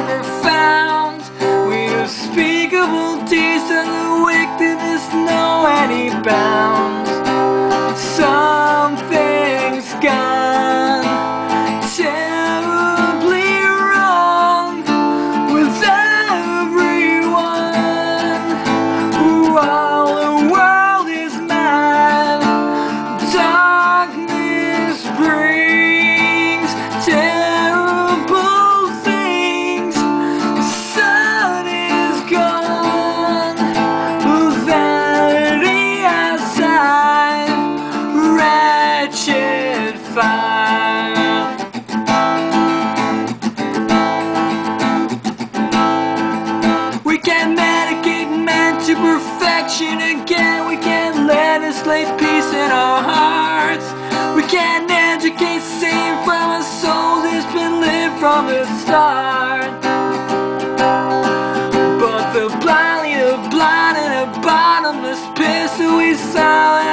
never found With unspeakable taste and the wickedness know any bounds. wretched fire. We can't medicate man to perfection again. We can let us lay peace in our hearts. We can't educate, sin from a soul that's been lived from the start. But the blindly, the blind, and the bottomless pit, so we silent.